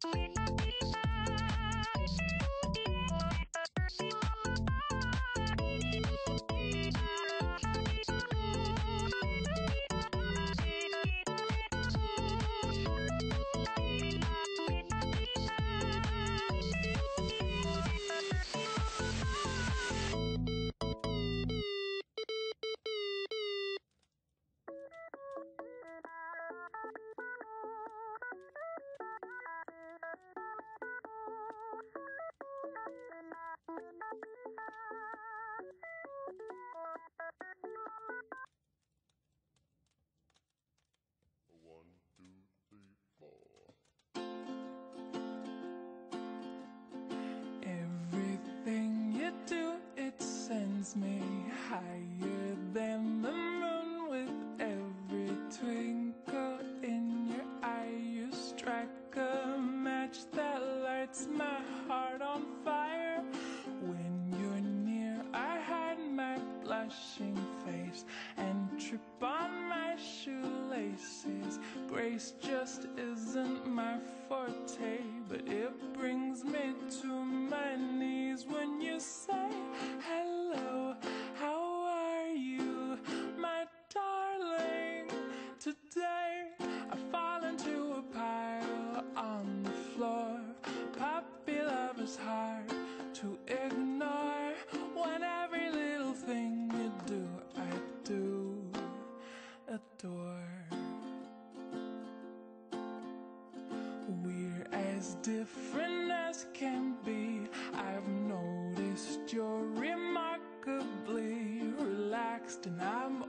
Thank you. Everything you do, it sends me higher trip on my shoelaces. Grace just isn't my forte, but it brings me to my knees when you say, Hello, how are you, my darling? Today I fall different as can be. I've noticed you're remarkably relaxed, and I'm